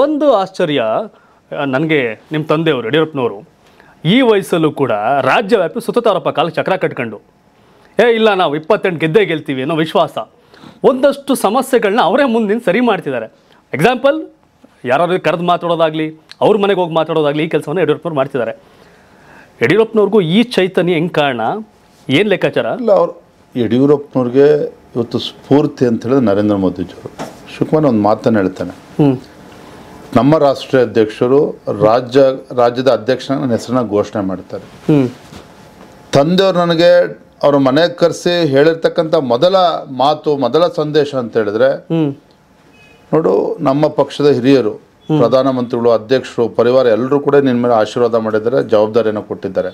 ಒಂದು ಆಶ್ಚರ್ಯ ನನಗೆ ನಿಮ್ಮ ತಂದೆಯವರು ಯಡಿಯೂರಪ್ಪನವರು ಈ ವಯಸ್ಸಲ್ಲೂ ಕೂಡ ರಾಜ್ಯವ್ಯಾಪಿ ಸುತ್ತತಾರಪ್ಪ ಕಾಲ ಚಕ್ರ ಕಟ್ಕೊಂಡು ಏ ಇಲ್ಲ ನಾವು ಇಪ್ಪತ್ತೆಂಟು ಗೆದ್ದೇ ಗೆಲ್ತೀವಿ ಅನ್ನೋ ವಿಶ್ವಾಸ ಒಂದಷ್ಟು ಸಮಸ್ಯೆಗಳನ್ನ ಅವರೇ ಮುಂದಿನ ಸರಿ ಮಾಡ್ತಿದ್ದಾರೆ. ಎಕ್ಸಾಂಪಲ್ ಯಾರಾದ್ರೂ ಕರೆದು ಮಾತಾಡೋದಾಗಲಿ ಅವ್ರ ಮನೆಗೆ ಹೋಗಿ ಮಾತಾಡೋದಾಗಲಿ ಈ ಕೆಲಸವನ್ನು ಯಡಿಯೂರಪ್ಪನವ್ರು ಮಾಡ್ತಿದ್ದಾರೆ. ಯಡಿಯೂರಪ್ಪನವ್ರಿಗೂ ಈ ಚೈತನ್ಯ ಹೆಂಗೆ ಕಾರಣ? ಏನು ಲೆಕ್ಕಾಚಾರ? ಇಲ್ಲ ಅವ್ರು ಯಡಿಯೂರಪ್ಪನವ್ರಿಗೆ ಇವತ್ತು ಸ್ಫೂರ್ತಿ ಅಂತ ಹೇಳಿದ್ರೆ ನರೇಂದ್ರ ಮೋದಿಜಿಯವರು ಶಿವಕುಮಾರ್ ಒಂದು ಮಾತನ್ನು ಹೇಳ್ತಾನೆ. ಹ್ಞೂ ನಮ್ಮ ರಾಷ್ಟ್ರೀಯ ಅಧ್ಯಕ್ಷರು ರಾಜ್ಯ ರಾಜ್ಯದ ಅಧ್ಯಕ್ಷನ ನನ್ನ ಹೆಸರನ್ನ ಘೋಷಣೆ ಮಾಡ್ತಾರೆ. ತಂದೆಯವರು ನನಗೆ ಅವ್ರ ಮನೆಗೆ ಕರೆಸಿ ಹೇಳಿರ್ತಕ್ಕಂಥ ಮೊದಲ ಮಾತು ಮೊದಲ ಸಂದೇಶ ಅಂತ ಹೇಳಿದ್ರೆ ನೋಡು ನಮ್ಮ ಪಕ್ಷದ ಹಿರಿಯರು ಪ್ರಧಾನಮಂತ್ರಿಗಳು ಅಧ್ಯಕ್ಷರು ಪರಿವಾರ ಎಲ್ಲರೂ ಕೂಡ ನಿನ್ನ ಮೇಲೆ ಆಶೀರ್ವಾದ ಮಾಡಿದ್ದಾರೆ ಜವಾಬ್ದಾರಿಯನ್ನು ಕೊಟ್ಟಿದ್ದಾರೆ.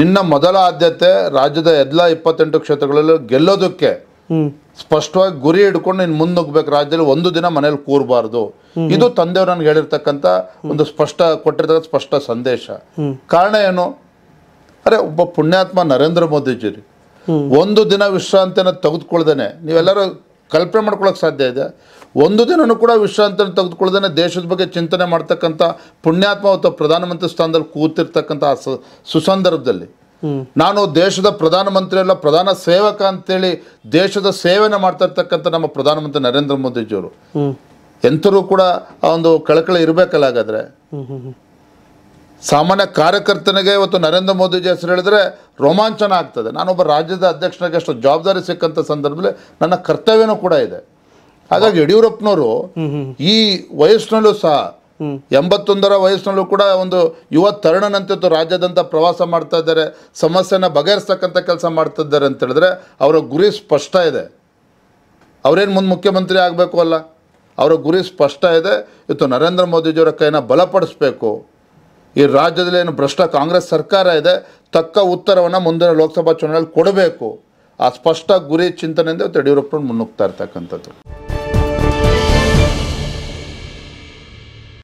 ನಿನ್ನ ಮೊದಲ ಆದ್ಯತೆ ರಾಜ್ಯದ ಎಲ್ಲ ಇಪ್ಪತ್ತೆಂಟು ಕ್ಷೇತ್ರಗಳಲ್ಲೂ ಗೆಲ್ಲೋದಕ್ಕೆ ಸ್ಪಷ್ಟವಾಗಿ ಗುರಿ ಹಿಡ್ಕೊಂಡು ನೀನು ಮುಂದೋಗ್ಬೇಕು ರಾಜ್ಯದಲ್ಲಿ ಒಂದು ದಿನ ಮನೇಲಿ ಕೂರಬಾರ್ದು. ಇದು ತಂದೆಯವ್ರು ನನಗೆ ಹೇಳಿರ್ತಕ್ಕಂಥ ಒಂದು ಸ್ಪಷ್ಟ, ಕೊಟ್ಟಿರ್ತಕ್ಕಂಥ ಸ್ಪಷ್ಟ ಸಂದೇಶ. ಕಾರಣ ಏನು? ಅರೆ, ಒಬ್ಬ ಪುಣ್ಯಾತ್ಮ ನರೇಂದ್ರ ಮೋದಿಜಿ ರೀ. ಒಂದು ದಿನ ವಿಶ್ರಾಂತಿನ ತೆಗೆದುಕೊಳ್ದೇನೆ. ನೀವೆಲ್ಲರೂ ಕಲ್ಪನೆ ಮಾಡ್ಕೊಳಕ್ಕೆ ಸಾಧ್ಯ ಇದೆ. ಒಂದು ದಿನನೂ ಕೂಡ ವಿಶ್ರಾಂತಿಯನ್ನು ತೆಗೆದುಕೊಳ್ದೇನೆ ದೇಶದ ಬಗ್ಗೆ ಚಿಂತನೆ ಮಾಡ್ತಕ್ಕಂಥ ಪುಣ್ಯಾತ್ಮ ಅಥವಾ ಪ್ರಧಾನಮಂತ್ರಿ ಸ್ಥಾನದಲ್ಲಿ ಕೂತಿರ್ತಕ್ಕಂಥ ಸುಸಂದರ್ಭದಲ್ಲಿ. ನಾನು ದೇಶದ ಪ್ರಧಾನಮಂತ್ರಿ ಅಲ್ಲ, ಪ್ರಧಾನ ಸೇವಕ ಅಂತೇಳಿ ದೇಶದ ಸೇವೆನ ಮಾಡ್ತಾ ಇರ್ತಕ್ಕಂಥ ನಮ್ಮ ಪ್ರಧಾನಮಂತ್ರಿ ನರೇಂದ್ರ ಮೋದಿಜಿಯವರು. ಎಂತರೂ ಕೂಡ ಆ ಒಂದು ಕಳಕಳಿ ಇರಬೇಕಲ್ಲ ಹಾಗಾದ್ರೆ? ಸಾಮಾನ್ಯ ಕಾರ್ಯಕರ್ತನಿಗೆ ಇವತ್ತು ನರೇಂದ್ರ ಮೋದಿಜಿ ಹೆಸರು ಹೇಳಿದ್ರೆ ರೋಮಾಂಚನ ಆಗ್ತದೆ. ನಾನೊಬ್ಬ ರಾಜ್ಯದ ಅಧ್ಯಕ್ಷನಿಗೆ ಅಷ್ಟು ಜವಾಬ್ದಾರಿ ಸಿಕ್ಕಂಥ ಸಂದರ್ಭದಲ್ಲಿ ನನ್ನ ಕರ್ತವ್ಯನೂ ಕೂಡ ಇದೆ. ಹಾಗಾಗಿ ಯಡಿಯೂರಪ್ಪನವರು ಈ ವಯಸ್ಸಿನಲ್ಲೂ ಸಹ ಎಂಬತ್ತೊಂದರ ವಯಸ್ಸಿನಲ್ಲೂ ಕೂಡ ಒಂದು ಯುವ ತರುಣನಂತಿತ್ತು ರಾಜ್ಯದಂತ ಪ್ರವಾಸ ಮಾಡ್ತಾ ಇದ್ದಾರೆ, ಸಮಸ್ಯೆನ ಬಗೆಹರಿಸ್ತಕ್ಕಂಥ ಕೆಲಸ ಮಾಡ್ತಾ ಇದ್ದಾರೆ ಅಂತ ಹೇಳಿದ್ರೆ ಅವರ ಗುರಿ ಸ್ಪಷ್ಟ ಇದೆ. ಅವರೇನು ಮುಂದೆ ಮುಖ್ಯಮಂತ್ರಿ ಆಗಬೇಕು ಅಲ್ಲ? ಅವರ ಗುರಿ ಸ್ಪಷ್ಟ ಇದೆ. ಇವತ್ತು ನರೇಂದ್ರ ಮೋದಿಜಿಯವರ ಕೈನ ಬಲಪಡಿಸ್ಬೇಕು. ಈ ರಾಜ್ಯದಲ್ಲಿ ಏನು ಭ್ರಷ್ಟ ಕಾಂಗ್ರೆಸ್ ಸರ್ಕಾರ ಇದೆ, ತಕ್ಕ ಉತ್ತರವನ್ನು ಮುಂದಿನ ಲೋಕಸಭಾ ಚುನಾವಣೆಯಲ್ಲಿ ಕೊಡಬೇಕು. ಆ ಸ್ಪಷ್ಟ ಗುರಿ ಚಿಂತನೆಯಿಂದ ಇವತ್ತು ಯಡಿಯೂರಪ್ಪನ ಮುನ್ನುಗ್ತಾ ಇರ್ತಕ್ಕಂಥದ್ದು.